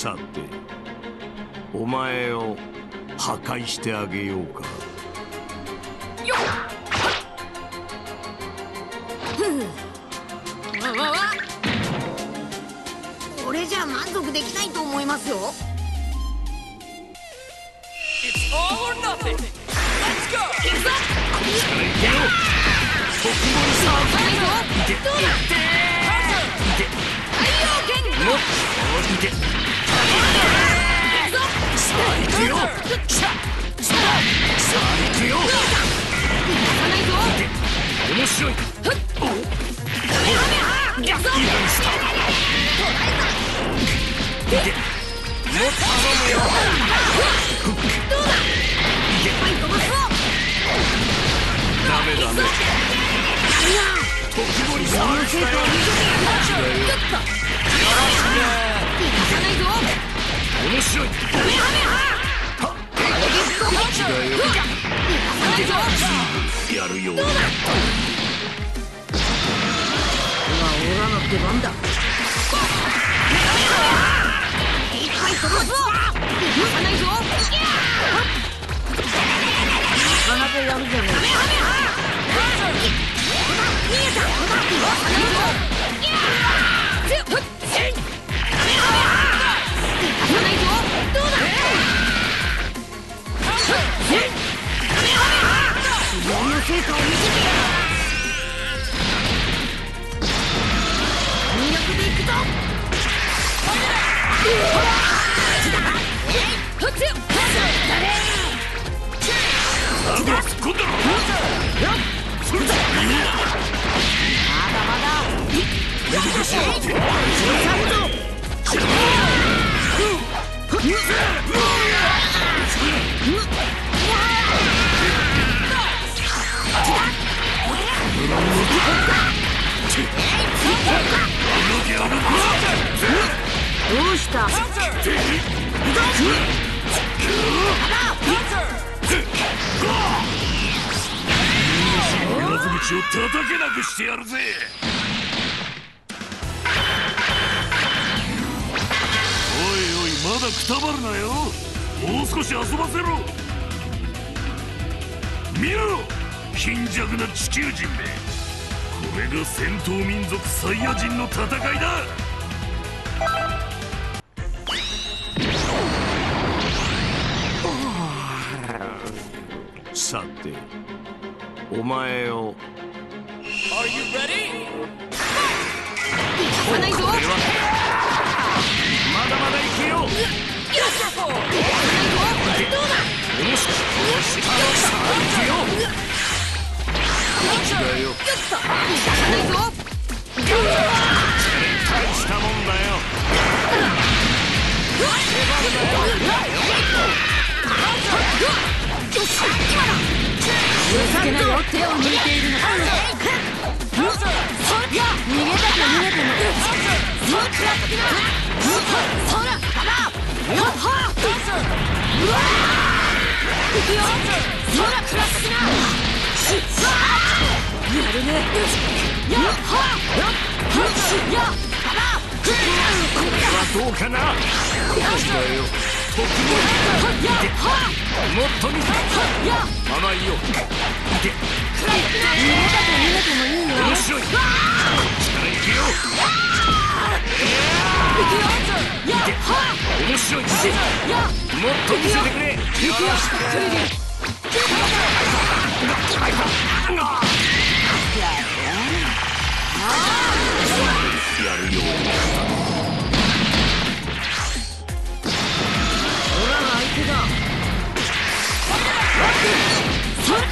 さてお前を破壊してあげようか。よっ。これじゃ満足できないと思いますよ It's all or nothing. Let's go. 行くぞ力いけよ特盛サーブいぞどうだいけ太陽剣もっといけ行くぞさあ行くよさあさあ行く面白いおカメハメハ行くぞいい感じしたいけもっと頼むよどうだいけはい飛ばすぞダメだねいやるじゃねえカ成果を見せてやる全力でいくぞふっつよサーブを突っ込んだろそれだまだまだ。難しいどうした。Counter. Counter. 言わず口を叩けなくしてやるぜおいおいまだくたばるなよもう少し遊ばせろ見ろ貧弱な地球人めこれが戦闘民族サイヤ人の戦いださてお前を。Are you ready? 行かないぞ。これは。まだまだいけよう許せなよ手を抜いているのか逃げたく逃げてもっちらっきなそらかなよっはうわ行くよそらくらっきなしやるねやっはっやっこれはどうかな？違うよ特盛やっはもっと見て甘いよいけ逃げたく逃げてもいいよ面白い力いけよ行くよやっは面白いいけやもっと見せてくれ。行くよクリリ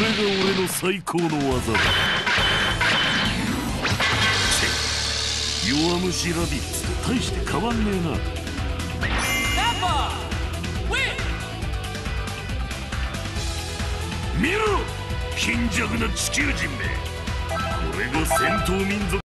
れが俺の最高の技だ。弱虫ラビッツと大して変わんねえな。見ろ貧弱な地球人め。これが戦闘民族